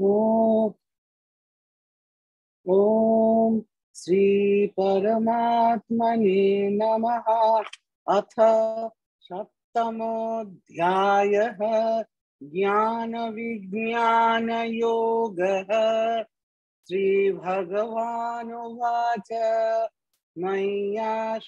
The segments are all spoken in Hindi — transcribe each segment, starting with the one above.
ॐ ॐ श्री परमात्मने नमः। अथ सप्तमोऽध्यायः। ज्ञानविज्ञानयोगः। श्रीभगवानुवाच। मय्या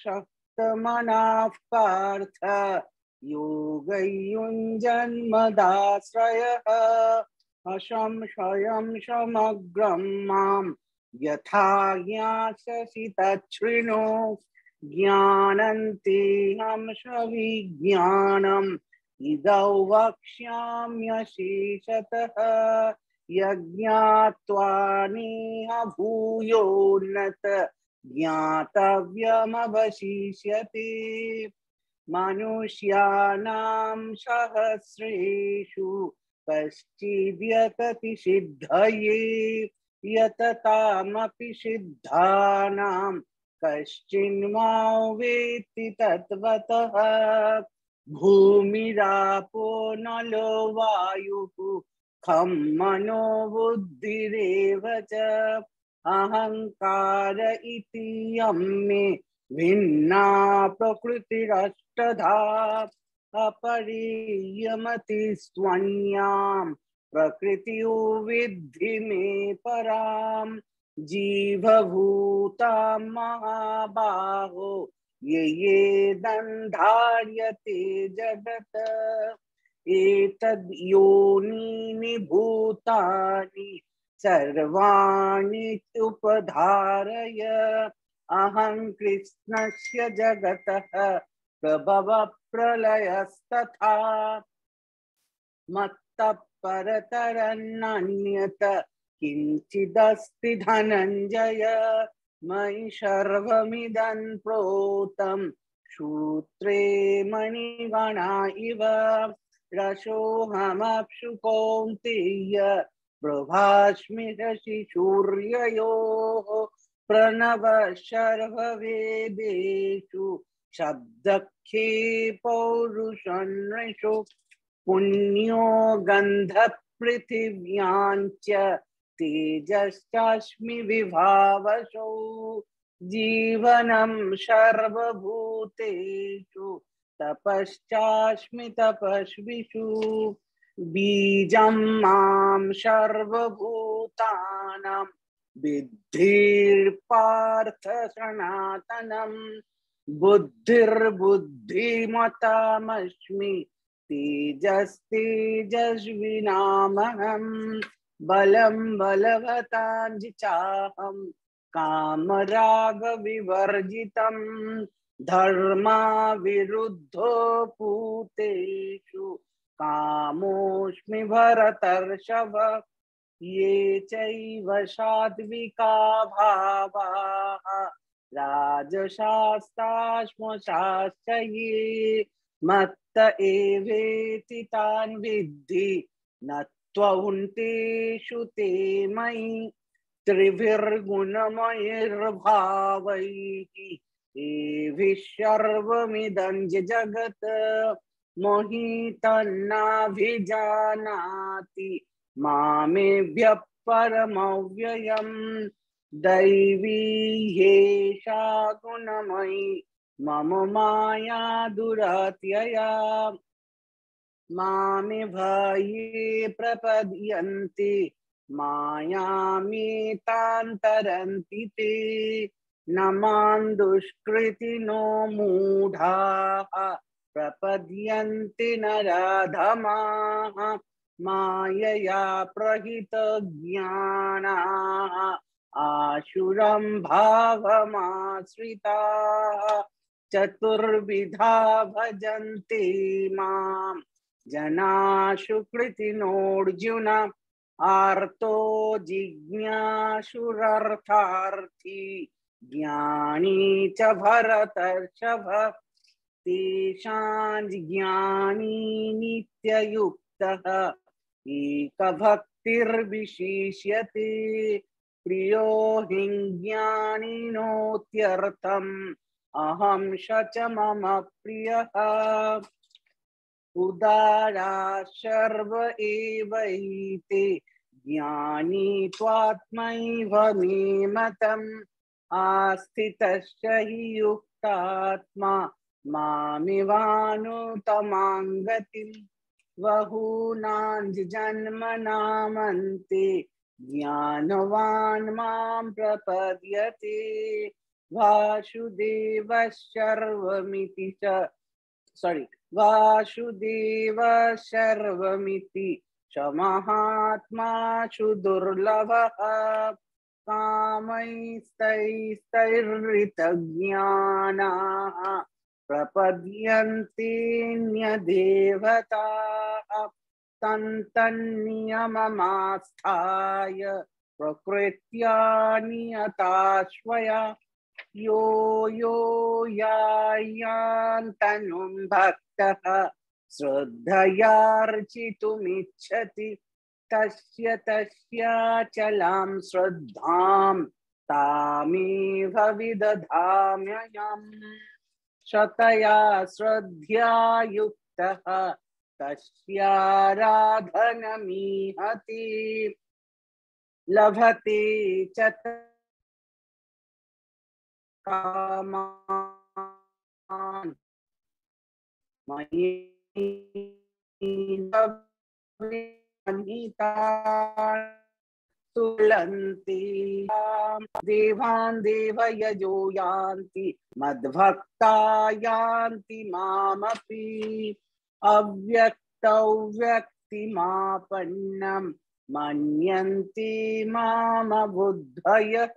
पार्थ। योगयुञ्जन्मदाश्रयः। असंशयं समग्रं माँ यथा ज्ञास्यसि तच्छृणु। ज्ञानन्तेऽहं सविज्ञानम्, इदौ वक्ष्याम्यशेषतः यज्ञात्वा नेह भूयोन्नत, ज्ञातव्यमवशिष्यते। मनुष्याणां सहस्रेषु कश्चिद्यतति सिद्धये यततामपि सिद्धानां कश्चिन्मां वेत्ति तत्त्वतः भूमिरापो नलो वायुः खं मनो बुद्धिरेव च अहङ्कार इति यं मे भिन्ना प्रकृतिरष्टधा अपरीयमति स्वन्यां प्रकृतियो विद्धि मे परां, जीवभूतां महाबाहो, ये ये दन्धार्यते जगत्। एतद् योनीनि भूतानि, सर्वाणि उपधारय अहं कृष्णस्य जगतः, प्रभव प्रलयस्तथा मत्तः परतरन्नन्यत किञ्चिदस्ति धनञ्जय मयि सर्वमिदं प्रोतं सूत्रे मणिगणा इव रसोऽहमप्सु कौन्तेय प्रभास्मि शशिसूर्ययोः प्रणव सर्ववेदेषु शब्दखे पौरुषन्नृषु पुण्यो गन्धपृथिव्याञ्च तेजश्चास्मि विभावसौ जीवनं सर्वभूतेषु तपश्चास्मि तपस्विषु बीजं माँ सर्वभूतानां विद्धिर्पार्थ सनातनम् बुद्धिर्बुद्धिमतामस्मि तेजस्तेजस्विनामहम् बलं बलवतां चाहं कामरागविवर्जितं धर्मा विरुद्धो भूतेषु कामोऽस्मि भरतर्षभ ये चैव सात्विका भावाः राजशास्ताश्मशाश्च ये मत्त एवेति तान् विद्धि न ते मयि त्रिभिर्गुणमयैर्भावैः एभिः सर्वमिदं जगत् मोहितन्नाभिजानाति मामेभ्यः परमव्ययम् दैवी ह्येषा गुणमयी मम माया दुरात्यया। मामि भये प्रपद्यन्ति मायामेतान्तरन्ति ते। न माँ दुष्कृतिनो मूढाः, प्रपद्यन्ति नराधमाः, मायया प्रहितज्ञानाः। आशुरं भावमाश्रिताः। चतुर्विधा भजन्ते माँ। जनाशु कृतिनोऽर्जुन, आर्तो जिज्ञासुरर्थार्थी। ज्ञानी च भरतर्षभ तेषां ज्ञानी नित्ययुक्तः। एकभक्तिर्विशिष्यते। प्रियो हि ज्ञानिनोत्यर्थम् अहं स च मम प्रियः। उदारा सर्व एवैते। ज्ञानी त्वात्मैव मे मतम् आस्थितश्च हि युक्तात्मा। मामिवानुतमां गतिम् बहूनां जन्मनामन्ते ज्ञानवान् माँ प्रपद्यते वासुदेवः सर्वमिति च सॉरी वासुदेव सर्वमिति च महात्मासु दुर्लभः कामैस्तैस्तैर्हृतज्ञानाः प्रपद्यन्तेऽन्यदेवताः। तन्तन्नियममास्थाय प्रकृत्या नियताश्वया यो यो यायान्तनुं भक्तः श्रद्धयार्चितुमिच्छति तस्य तस्याचलां श्रद्धां तामेव विदधाम्यहम् शतया श्रद्धया युक्तः तस्याराधनमीहति लभते च कामान् तुलन्ति देवान् देवयजो यान्ति मद्भक्ता यान्ति मामपि। अव्यक्तौ व्यक्तिमापन्नं मन्यन्ति मामबुद्धयः,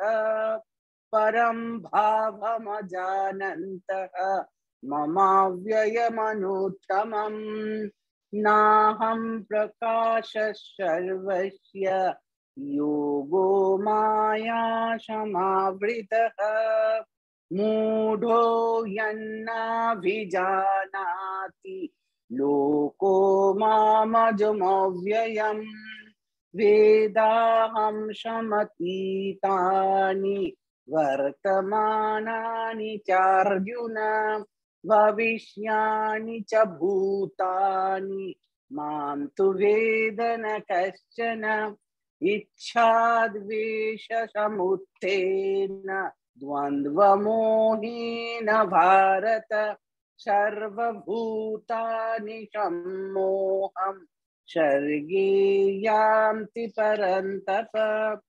परं भावमजानन्तः ममाव्ययमनुत्तमम् नाहं प्रकाशः सर्वस्य योगो माया समावृतः मूढो यन्नाभिजानाति लोको मामजमव्ययम्। वेदाहं शमतीतानि वर्तमानानि चार्जुन, भविष्याणि च भूतानि। माँ तु वेद न कश्चन, इच्छाद्वेषसमुत्थेन, द्वन्द्वमोहेन भारत। सर्वभूतानि सम्मोहं सर्गे यान्ति परन्तप।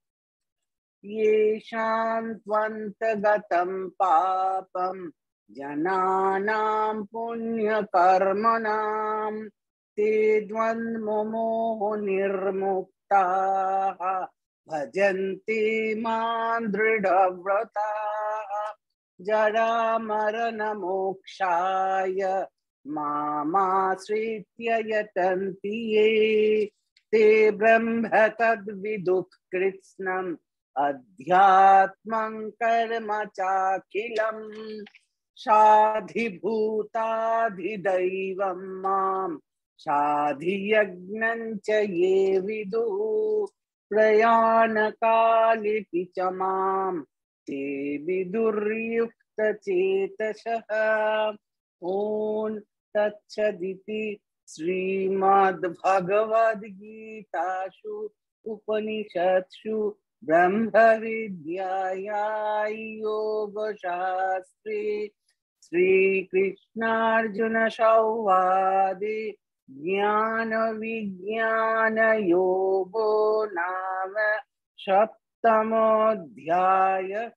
येषां त्वन्तगतं पापं जनानां पुण्यकर्मणां ते द्वन्द्वमोह निर्मुक्ताः। भजन्ति माँ दृढव्रताः। जरामरणमोक्षाय मामाश्रित्य यतन्ति ये। ते ब्रह्म तद्विदुः कृत्स्नम् अध्यात्मं कर्म चाखिलम्। साधिभूताधिदैवं माँ साधियज्ञं च ये विदुः। प्रयाणकालिपि च माँ ते विदुर्युक्तचेतसः ॐ तत्सदिति श्रीमद्भगवद्गीतासु उपनिषत्सु ब्रह्मविद्यायां योगशास्त्रे श्रीकृष्णार्जुनसंवादे ज्ञानविज्ञानयोगो नाम सप्तमोऽध्यायः